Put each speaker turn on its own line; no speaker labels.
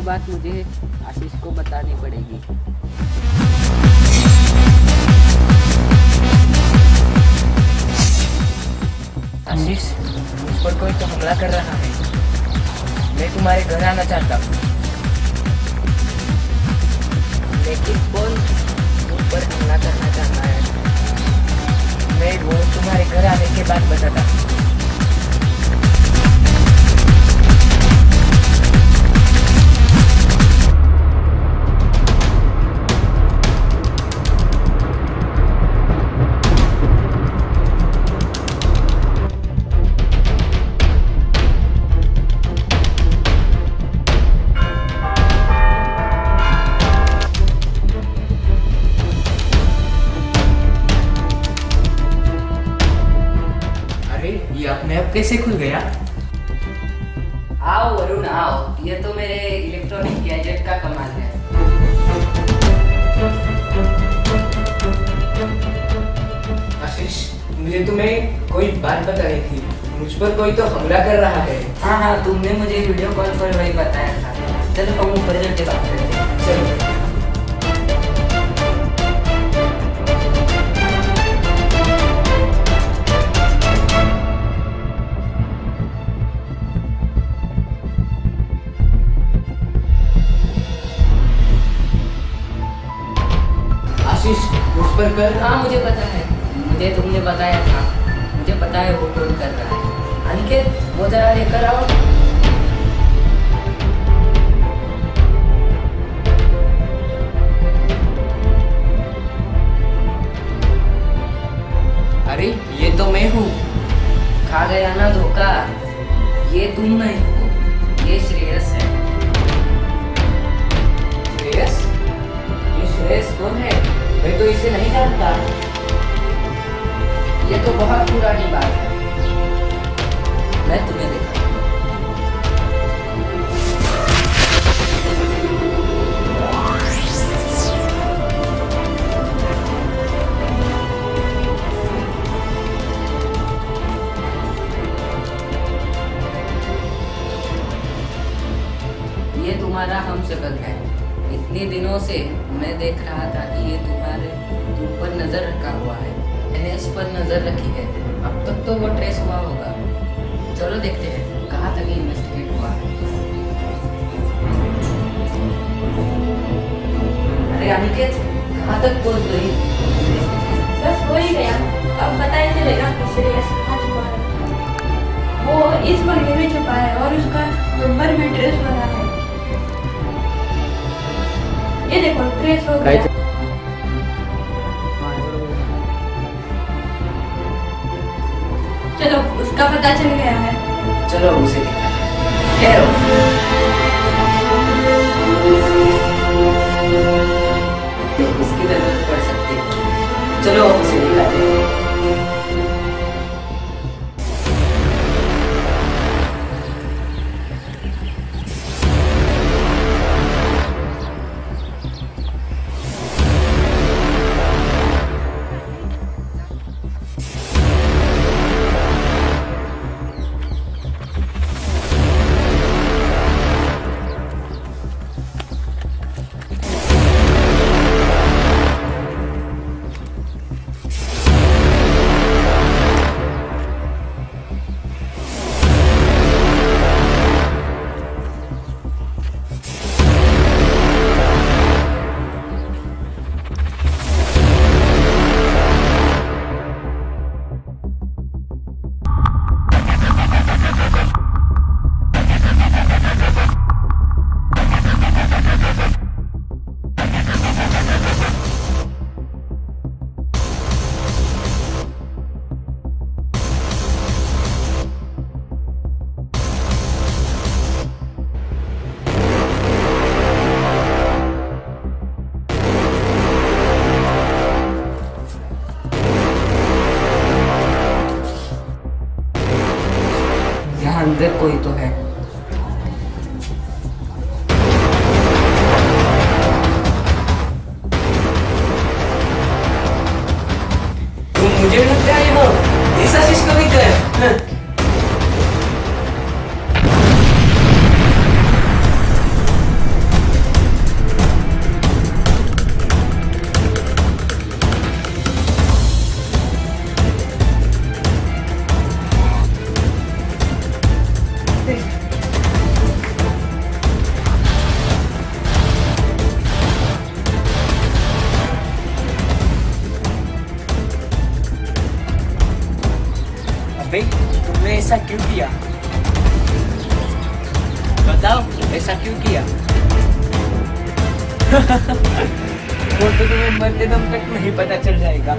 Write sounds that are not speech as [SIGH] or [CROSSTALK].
बात मुझे आशीष को बतानी पड़ेगी।
आशीष मुझ पर कोई तो हमला कर रहा है। मैं तुम्हारे घर आना चाहता हूँ। लेकिन कौन तुम पर हमला करना चाहता है? मैं वो तुम्हारे घर आने के बाद बताता हूँ। अरे ये अपने आप कैसे खुल गया?
आओ वरुण आओ। ये तो मेरे इलेक्ट्रॉनिक गैजेट का कमाल है।
आशीष मुझे तुम्हें कोई बात बतानी थी। मुझ पर कोई तो हमला कर रहा है।
हाँ हाँ तुमने मुझे वीडियो कॉल पर वही बताया था। चलो हम ऊपर चल के बात करते हैं।
चलो। आशीष मुझ पर कर।
हाँ मुझे पता है। मुझे तुमने बताया था। मुझे पता है वो कौन कर रहा है। अनिकेत, वो जरा लेकर आओ।
अरे, ये तो मैं हूँ।
खा गया ना धोखा। ये तुम नहीं।
जानता
ये तो बहुत पुरानी बात है। मैं तुम्हें देखा ये तुम्हारा हम शक्ल है। इतने दिनों से मैं देख रहा था कि ये तुम्हारे तुम पर नज़र रखा हुआ है। मैंने इस पर नज़र रखी है। अब तक तो वो ट्रेस हुआ होगा। चलो देखते हैं कहाँ तक इन्वेस्टिगेट हुआ है। अरे अनिकेत कहाँ तक पहुँच गई?
बस हो ही गया। अब पता ही चलेगा कहाँ छुपा है। वो इस बंगले में छुपा है और उसका नंबर भी ट्रेस हो रहा है। ये देखो ट्रेस हो गया। चलो उसका पता चल गया है।
चलो उसे उसकी
इसकी ज़रूरत पड़ सकती है। चलो उसे दिखाते
हैं अबे तुमने ऐसा क्यों किया? बताओ, ऐसा क्यों किया? [LAUGHS] वो तो तुम्हें मरते दम तक नहीं पता चल जाएगा।